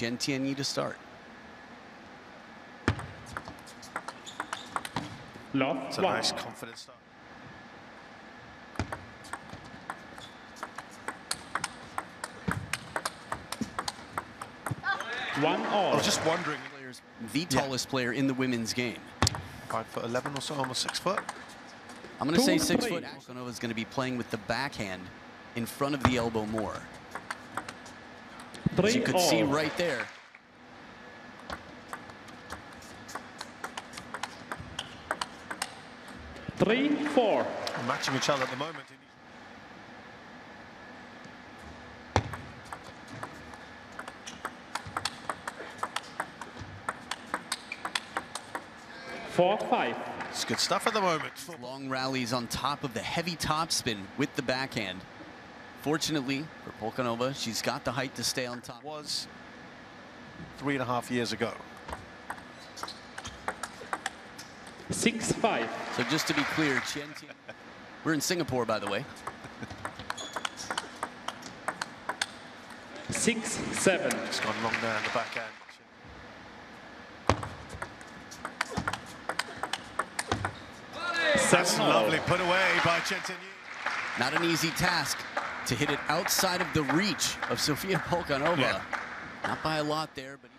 Qian Tianyi to start. Love It's a one. nice confident start. One I was just wondering, the tallest player in the women's game. five foot eleven or so, almost six foot. I'm going to say Two, six three. foot. Polcanova is going to be playing with the backhand in front of the elbow more. As Three you could all. see right there. Three four. Matching each other at the moment. Four five. It's good stuff at the moment. Long rallies on top of the heavy topspin with the backhand. Fortunately for Polcanova, she's got the height to stay on top. Was three and a half years ago. Six five. So just to be clear, Qian Tian, we're in Singapore, by the way. Six seven. It's gone long down the backhand. Seven That's lovely. Put away by Qian Tianyi. Not an easy task to hit it outside of the reach of Sofia Polcanova. Yeah. Not by a lot there, but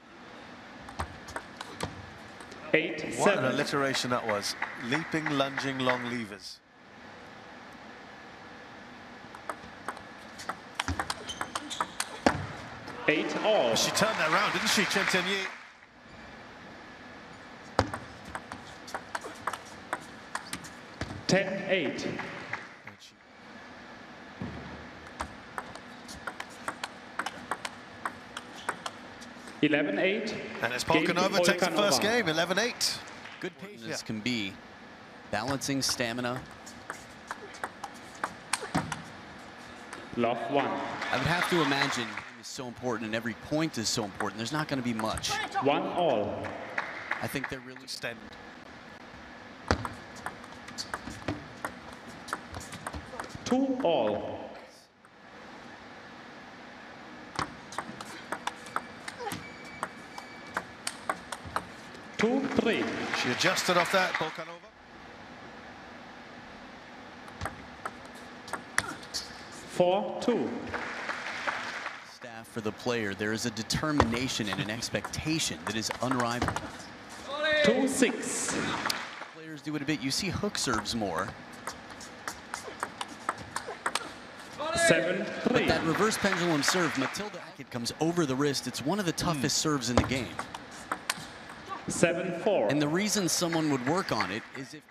Eight What an alliteration that was. Leaping, lunging, long levers. Eight all. She turned that round, didn't she, Qian Tianyi? Ten eight. 11-8. And as Polcanova takes the first game, 11-8. Good pace. This yeah. can be balancing stamina. Love one. I would have to imagine it's so important and every point is so important. There's not going to be much. One all. I think they're really stemmed. Two all. Two three. She adjusted off that, Polcanova. Four two. staff for the player. There is a determination and an expectation that is unrivaled. Two six. Players do it a bit. You see hook serves more, Seven but three. that reverse pendulum serve, Matilda it comes over the wrist. It's one of the toughest serves in the game. Seven four. And the reason someone would work on it is if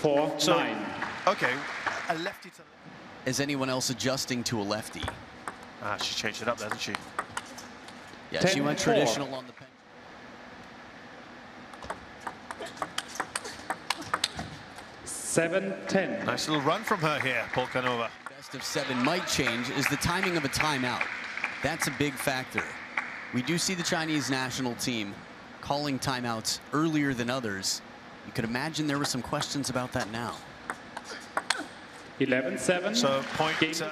Four So- nine. Okay, a lefty to... is anyone else adjusting to a lefty. Ah, she changed it up there, didn't she? Yeah, Ten she went four. traditional on the pendulum. Seven ten. Nice little run from her here, Polcanova. Best of seven might change is the timing of a timeout. That's a big factor. We do see the Chinese national team calling timeouts earlier than others. You could imagine there were some questions about that now. Eleven seven. So point Game uh,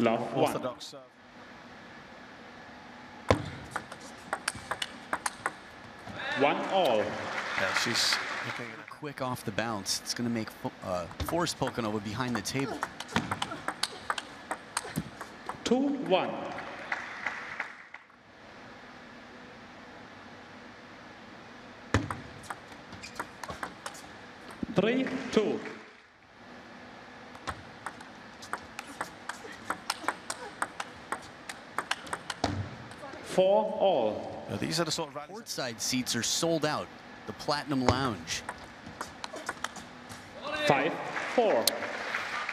Love one. orthodox serve. One all. Yeah, she's looking at Quick off the bounce. It's going to make uh, force Polcanova behind the table. Two one. Three two. Four all. Now, these are the sort of. Courtside seats are sold out. The Platinum Lounge Five four.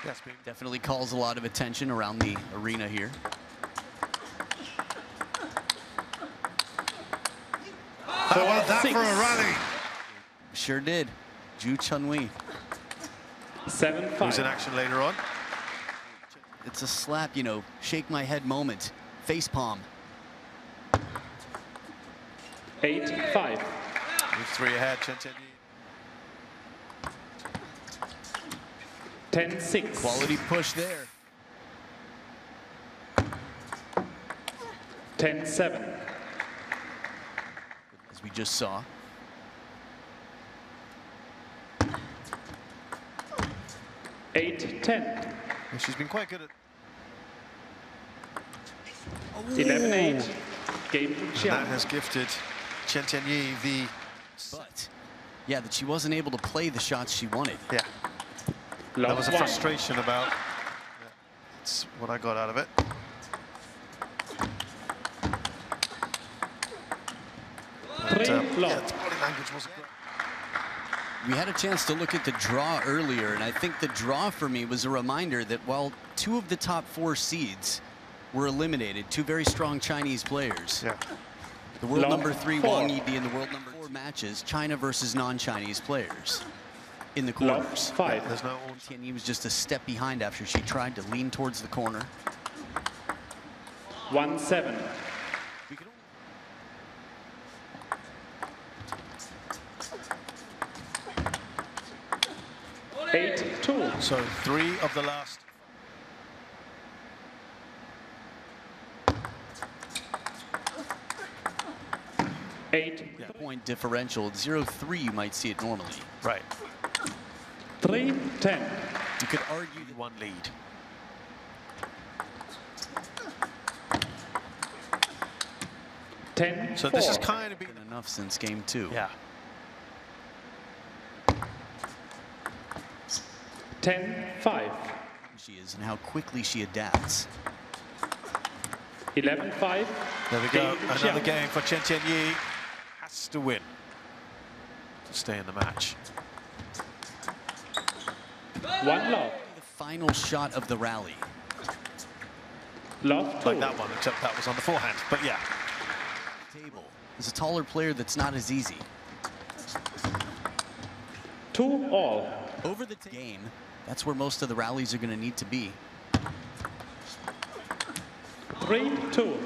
Yes, been definitely calls a lot of attention around the arena here. How about that six. for a rally? Sure did. Ju Chunwei. Seven five. Who's in action later on? It's a slap, you know, shake my head moment. Face palm. Eight five. With three ahead, Qian Tianyi. 10 6. Quality push there. 10 7. As we just saw. Eight, 10. Well, she's been quite good at 11 8. Game that has gifted Qian Tianyi the But yeah, that she wasn't able to play the shots she wanted. yeah. That was a one. frustration about. Yeah, it's what I got out of it. Three, uh, love. yeah, the body language wasn't great. We had a chance to look at the draw earlier, and I think the draw for me was a reminder that while two of the top four seeds were eliminated, two very strong Chinese players, Yeah. the world Love number three four. Wang Yidi and the world number four matches, China versus non-Chinese players in the Love quarters. 5. There's no. Tianyi was just a step behind after she tried to lean towards the corner. 1 7. Eight, two. So three of the last. Eight, Yeah. point differential. At 0-3, you might see it normally. Right. three, ten. You could argue One lead. Ten, So this is kind of been. been enough since game two. Yeah. Ten, five. She is and how quickly she adapts. Eleven, five. There we go. Another game for Qian Tianyi. Has to win to stay in the match. One love. The final shot of the rally. Love two. Like that one, except that was on the forehand. But yeah, Table is a taller player that's not as easy. Two all. Over the game, that's where most of the rallies are going to need to be. Three, two.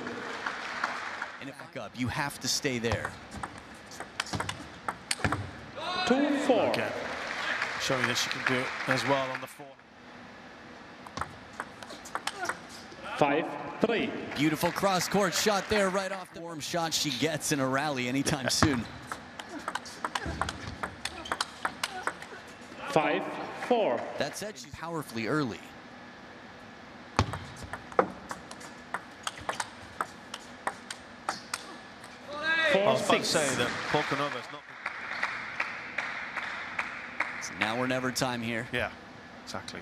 And if back up, you have to stay there. Two, four. again. Showing that she can do it as well on the four. Five, three. Beautiful cross-court shot there, right off the warm shot she gets in a rally anytime soon. Five, four. That said, she's powerfully early. I Four, was about to say that Polcanova's not. It's now or never time here. Yeah, exactly.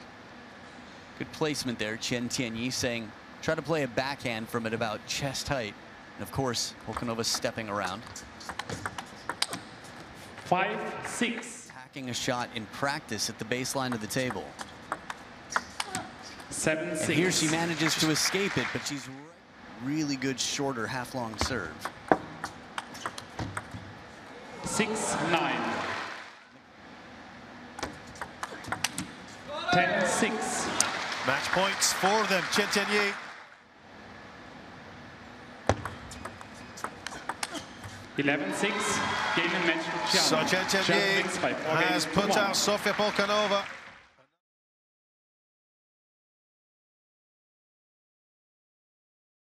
Good placement there, Qian Tianyi saying, try to play a backhand from it about chest height. And of course, Polcanova stepping around. Five, six. Hacking a shot in practice at the baseline of the table. Seven, And six. here she manages to escape it, but she's really good shorter half-long serve. Six, nine. Ten, six. Match points for them. Qian Tianyi. Eleven, six. Game and match. So Chen Chiang Tianyi wins by four has put out Sofia Polcanova